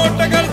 കോട്ടകൾ